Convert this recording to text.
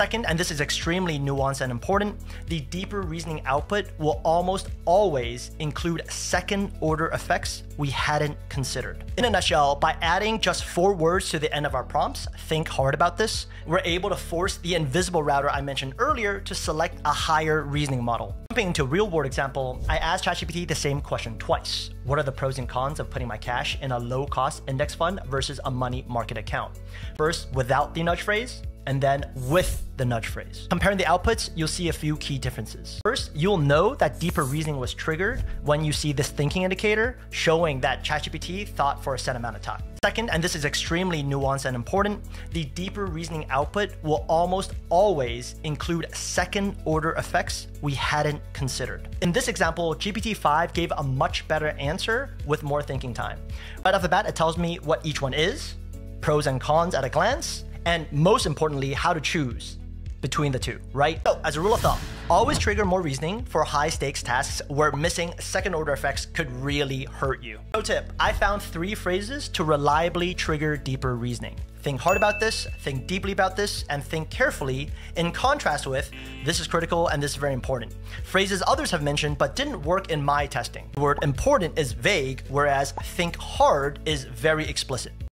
Second, and this is extremely nuanced and important, the deeper reasoning output will almost always include second order effects we hadn't considered. In a nutshell, by adding just four words to the end of our prompts, think hard about this, we're able to force the invisible router I mentioned earlier to select a higher reasoning model. Jumping into a real world example, I asked ChatGPT the same question twice. What are the pros and cons of putting my cash in a low cost index fund versus a money market account? First, without the nudge phrase, and then with the nudge phrase. Comparing the outputs, you'll see a few key differences. First, you'll know that deeper reasoning was triggered when you see this thinking indicator showing that ChatGPT thought for a set amount of time. Second, and this is extremely nuanced and important, the deeper reasoning output will almost always include second order effects we hadn't considered. In this example, GPT-5 gave a much better answer with more thinking time. Right off the bat, it tells me what each one is, pros and cons at a glance, and most importantly, how to choose between the two, right? So, as a rule of thumb, always trigger more reasoning for high stakes tasks where missing second order effects could really hurt you. Pro tip, I found three phrases to reliably trigger deeper reasoning. Think hard about this, think deeply about this, and think carefully in contrast with this is critical and this is very important. Phrases others have mentioned but didn't work in my testing. The word important is vague, whereas think hard is very explicit.